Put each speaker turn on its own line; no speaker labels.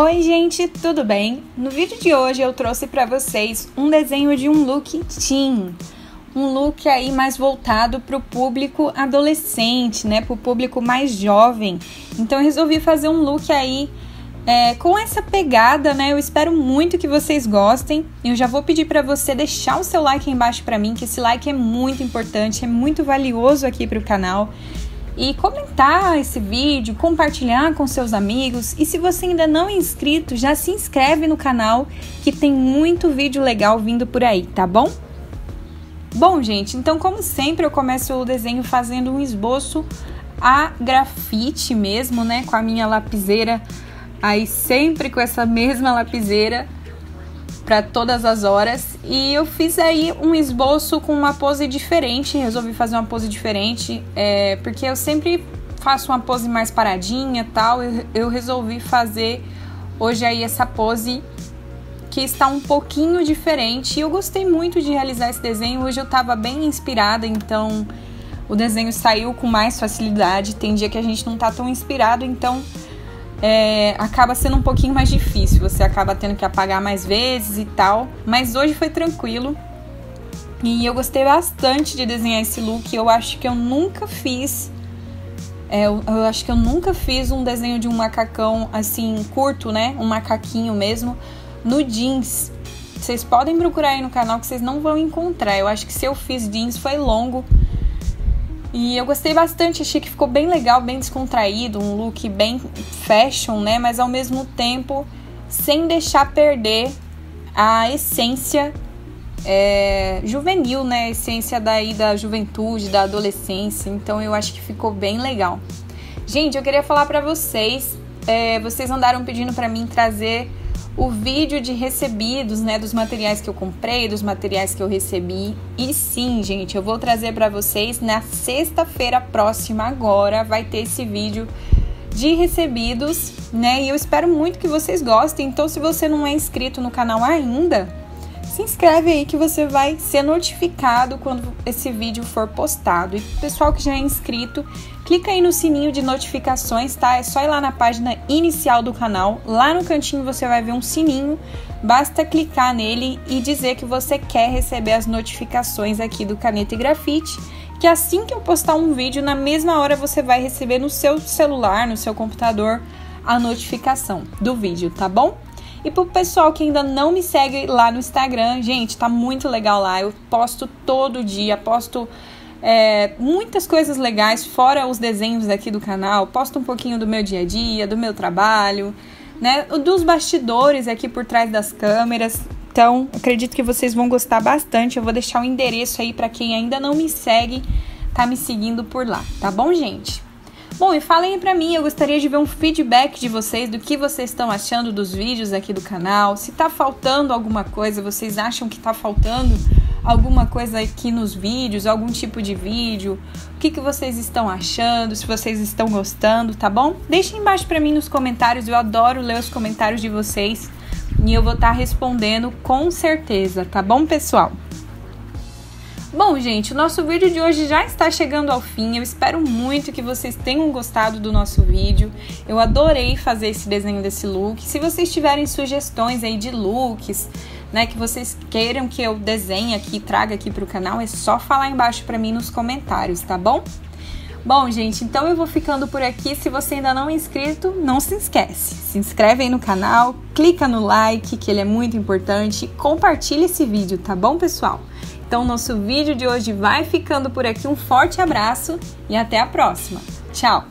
Oi, gente, tudo bem? No vídeo de hoje eu trouxe para vocês um desenho de um look teen, um look aí mais voltado para o público adolescente, né, para o público mais jovem. Então eu resolvi fazer um look aí é, com essa pegada, né? Eu espero muito que vocês gostem. Eu já vou pedir para você deixar o seu like aí embaixo para mim, que esse like é muito importante, é muito valioso aqui para o canal e comentar esse vídeo, compartilhar com seus amigos. E se você ainda não é inscrito, já se inscreve no canal que tem muito vídeo legal vindo por aí, tá bom? Bom, gente, então como sempre eu começo o desenho fazendo um esboço a grafite mesmo, né, com a minha lapiseira aí sempre com essa mesma lapiseira para todas as horas. E eu fiz aí um esboço com uma pose diferente, resolvi fazer uma pose diferente, é, porque eu sempre faço uma pose mais paradinha tal. Eu, eu resolvi fazer hoje aí essa pose que está um pouquinho diferente. E eu gostei muito de realizar esse desenho. Hoje eu estava bem inspirada, então o desenho saiu com mais facilidade. Tem dia que a gente não tá tão inspirado, então é, acaba sendo um pouquinho mais difícil. Você acaba tendo que apagar mais vezes e tal. Mas hoje foi tranquilo. E eu gostei bastante de desenhar esse look. Eu acho que eu nunca fiz. É, eu, eu acho que eu nunca fiz um desenho de um macacão assim, curto, né? Um macaquinho mesmo, no jeans. Vocês podem procurar aí no canal que vocês não vão encontrar. Eu acho que se eu fiz jeans foi longo. E eu gostei bastante, achei que ficou bem legal, bem descontraído, um look bem fashion, né? Mas ao mesmo tempo sem deixar perder a essência é, juvenil, né? A essência daí da juventude, da adolescência. Então eu acho que ficou bem legal. Gente, eu queria falar para vocês, é, vocês andaram pedindo para mim trazer o vídeo de recebidos, né, dos materiais que eu comprei, dos materiais que eu recebi. E sim, gente, eu vou trazer para vocês na sexta-feira próxima agora vai ter esse vídeo de recebidos, né? E eu espero muito que vocês gostem. Então, se você não é inscrito no canal ainda, se inscreve aí que você vai ser notificado quando esse vídeo for postado. E pessoal que já é inscrito, clica aí no sininho de notificações, tá? É só ir lá na página inicial do canal. Lá no cantinho você vai ver um sininho. Basta clicar nele e dizer que você quer receber as notificações aqui do Caneta e Grafite, que assim que eu postar um vídeo, na mesma hora você vai receber no seu celular, no seu computador, a notificação do vídeo, tá bom? E pro pessoal que ainda não me segue lá no Instagram, gente, tá muito legal lá. Eu posto todo dia, posto é, muitas coisas legais, fora os desenhos aqui do canal. Posto um pouquinho do meu dia a dia, do meu trabalho, né? Dos bastidores aqui por trás das câmeras. Então, acredito que vocês vão gostar bastante. Eu vou deixar o endereço aí para quem ainda não me segue, tá me seguindo por lá, tá bom, gente? Bom, e falem para mim, eu gostaria de ver um feedback de vocês do que vocês estão achando dos vídeos aqui do canal. Se tá faltando alguma coisa, vocês acham que tá faltando alguma coisa aqui nos vídeos, algum tipo de vídeo, o que, que vocês estão achando, se vocês estão gostando, tá bom? Deixem embaixo para mim nos comentários, eu adoro ler os comentários de vocês e eu vou estar tá respondendo com certeza, tá bom, pessoal? Bom, gente, o nosso vídeo de hoje já está chegando ao fim. Eu espero muito que vocês tenham gostado do nosso vídeo. Eu adorei fazer esse desenho desse look. Se vocês tiverem sugestões aí de looks, né, que vocês queiram que eu desenhe aqui, traga aqui para o canal, é só falar embaixo para mim nos comentários, tá bom? Bom, gente, então eu vou ficando por aqui. Se você ainda não é inscrito, não se esquece. Se inscreve aí no canal, clica no like, que ele é muito importante, compartilha esse vídeo, tá bom, pessoal? Então, nosso vídeo de hoje vai ficando por aqui. Um forte abraço e até a próxima. Tchau!